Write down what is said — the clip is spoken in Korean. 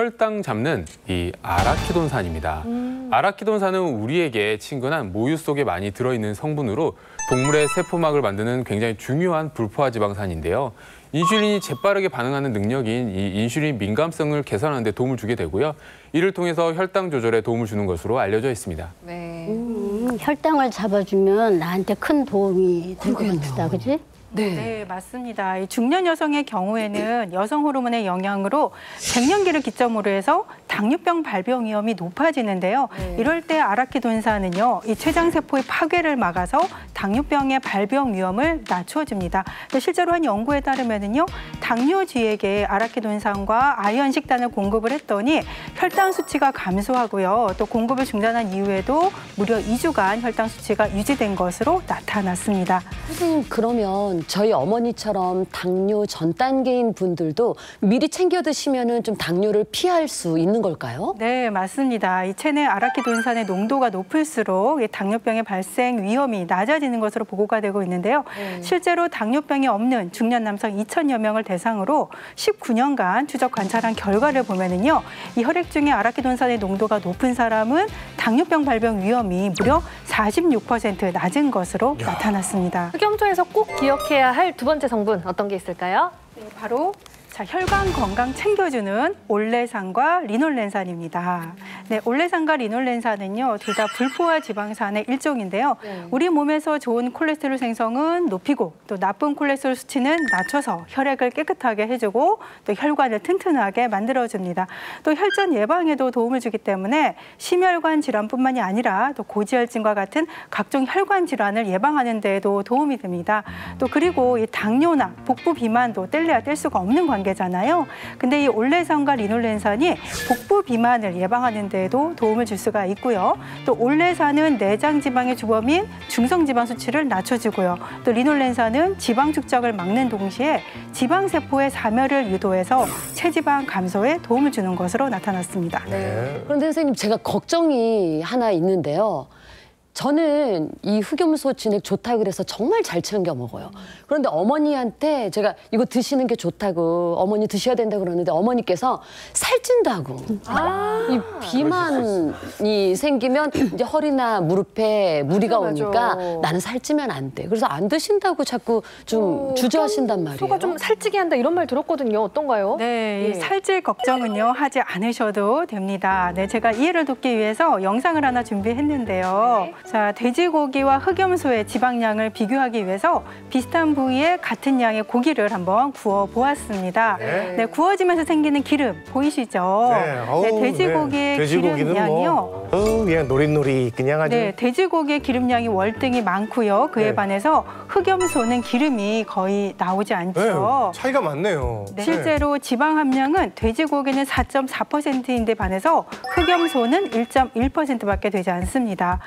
혈당 잡는 이 아라키돈산입니다. 아라키돈산은 우리에게 친근한 모유 속에 많이 들어있는 성분으로 동물의 세포막을 만드는 굉장히 중요한 불포화 지방산인데요. 인슐린이 재빠르게 반응하는 능력인 이 인슐린 민감성을 개선하는 데 도움을 주게 되고요. 이를 통해서 혈당 조절에 도움을 주는 것으로 알려져 있습니다. 네. 음, 혈당을 잡아주면 나한테 큰 도움이 될 것 같다, 그지? 네. 네, 맞습니다. 이 중년 여성의 경우에는 여성 호르몬의 영향으로 갱년기를 기점으로 해서 당뇨병 발병 위험이 높아지는데요. 네. 이럴 때 아라키돈산은요, 이 췌장 세포의 파괴를 막아서 당뇨병의 발병 위험을 낮춰줍니다. 실제로 한 연구에 따르면은요, 당뇨쥐에게 아라키돈산과 아연 식단을 공급을 했더니 혈당 수치가 감소하고요, 또 공급을 중단한 이후에도 무려 2주간 혈당 수치가 유지된 것으로 나타났습니다. 선생님 그러면 저희 어머니처럼 당뇨 전 단계인 분들도 미리 챙겨 드시면은 좀 당뇨를 피할 수 있는 걸까요? 네, 맞습니다. 이 체내 아라키돈산의 농도가 높을수록 이 당뇨병의 발생 위험이 낮아지는 것으로 보고가 되고 있는데요. 실제로 당뇨병이 없는 중년 남성 2천여 명을 대상으로 19년간 추적 관찰한 결과를 보면은요. 이 혈액 중에 아라키돈산의 농도가 높은 사람은 당뇨병 발병 위험이 무려 46% 낮은 것으로 나타났습니다. 흑염소에서 꼭 기억해야 할 두 번째 성분 어떤 게 있을까요? 네, 바로 자, 혈관 건강 챙겨주는 올레산과 리놀렌산입니다. 네, 올레산과 리놀렌산은요, 둘 다 불포화 지방산의 일종인데요. 우리 몸에서 좋은 콜레스테롤 생성은 높이고 또 나쁜 콜레스테롤 수치는 낮춰서 혈액을 깨끗하게 해주고 또 혈관을 튼튼하게 만들어줍니다. 또 혈전 예방에도 도움을 주기 때문에 심혈관 질환뿐만이 아니라 또 고지혈증과 같은 각종 혈관 질환을 예방하는 데에도 도움이 됩니다. 또 그리고 이 당뇨나 복부 비만도 뗄래야 뗄 수가 없는 관계 잖아요. 근데 이 올레산과 리놀렌산이 복부 비만을 예방하는 데에도 도움을 줄 수가 있고요. 또 올레산은 내장 지방의 주범인 중성 지방 수치를 낮춰주고요. 또 리놀렌산은 지방 축적을 막는 동시에 지방 세포의 사멸을 유도해서 체지방 감소에 도움을 주는 것으로 나타났습니다. 그런데 선생님 제가 걱정이 하나 있는데요. 저는 이 흑염소 진액 좋다고 그래서 정말 잘 챙겨 먹어요. 그런데 어머니한테 제가 이거 드시는 게 좋다고 어머니 드셔야 된다고 그러는데 어머니께서 살찐다고. 이 비만이 생기면 이제 허리나 무릎에 무리가 맞아, 오니까 맞아. 나는 살찌면 안 돼. 그래서 안 드신다고 자꾸 좀 어, 주저하신단 말이에요. 소가 좀 살찌게 한다 이런 말 들었거든요. 어떤가요? 네, 예. 이 살찔 걱정은요 하지 않으셔도 됩니다. 네, 제가 이해를 돕기 위해서 영상을 하나 준비했는데요. 자, 돼지고기와 흑염소의 지방량을 비교하기 위해서 비슷한 부위에 같은 양의 고기를 한번 구워 보았습니다. 네, 구워지면서 생기는 기름 보이시죠? 네, 어우, 네, 돼지고기의 네. 돼지고기는 기름량이요. 뭐, 어우, 그냥 노릿노릿 그냥 아주 네, 돼지고기의 기름량이 월등히 많고요. 그에 네. 반해서 흑염소는 기름이 거의 나오지 네, 않죠. 차이가 많네요. 네. 실제로 지방 함량은 돼지고기는 4.4%인데 반해서 흑염소는 1.1%밖에 되지 않습니다.